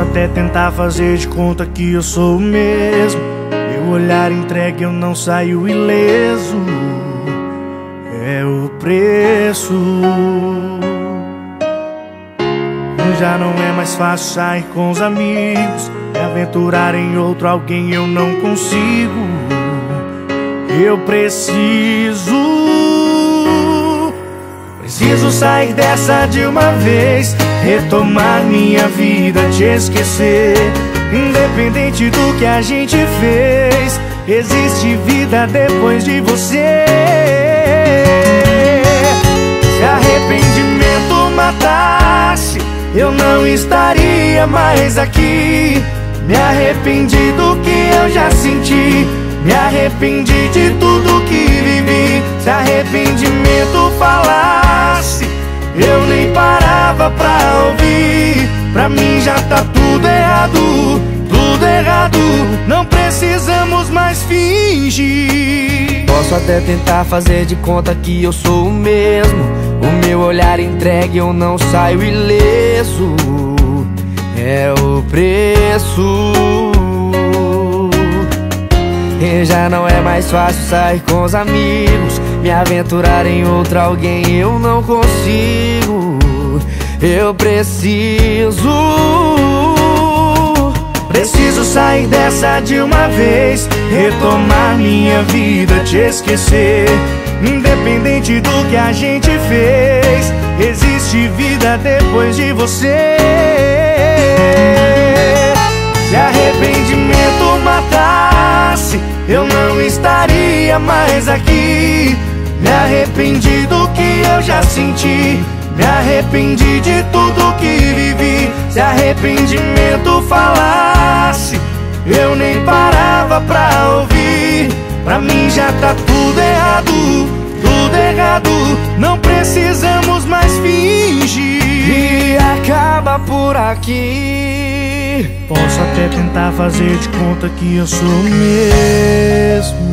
até tentar fazer de conta que eu sou o mesmo. Meu olhar entregue, eu não saio ileso. É o preço. Já não é mais fácil sair com os amigos. Me aventurar em outro alguém eu não consigo. Eu preciso. Preciso sair dessa de uma vez. Retomar minha vida, te esquecer. Independente do que a gente fez, existe vida depois de você. Se arrependimento matasse, eu não estaria mais aqui. Me arrependi do que eu já senti. Me arrependi de tudo que parava pra ouvir. Pra mim já tá tudo errado, tudo errado. Não precisamos mais fingir. Posso até tentar fazer de conta que eu sou o mesmo. O meu olhar entregue, eu não saio ileso. É o preço. E já não é mais fácil sair com os amigos. Me aventurar em outro alguém, eu não consigo. Eu preciso. Preciso sair dessa de uma vez, retomar minha vida, te esquecer. Independente do que a gente fez, existe vida depois de você. Se arrependimento matasse, eu não estaria mais aqui. Me arrependi do que eu já senti. Me arrependi de tudo que vivi. Se arrependimento falasse, eu nem parava pra ouvir. Pra mim já tá tudo errado, tudo errado. Não precisamos mais fingir. E acaba por aqui. Posso até tentar fazer de conta que eu sou mesmo.